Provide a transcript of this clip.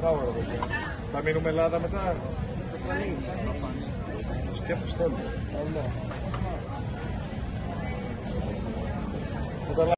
Μπράβο ρε παιδιά. Θα μείνουμε Ελλάδα μετά. Σκέφτος θέλω.